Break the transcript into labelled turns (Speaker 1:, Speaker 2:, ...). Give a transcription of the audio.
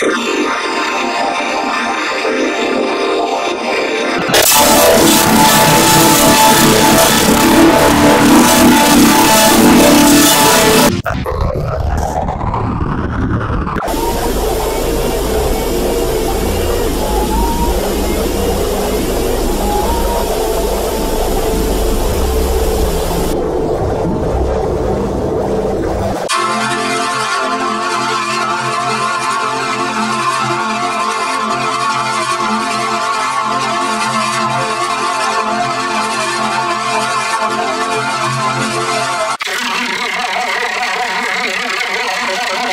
Speaker 1: Uh-oh.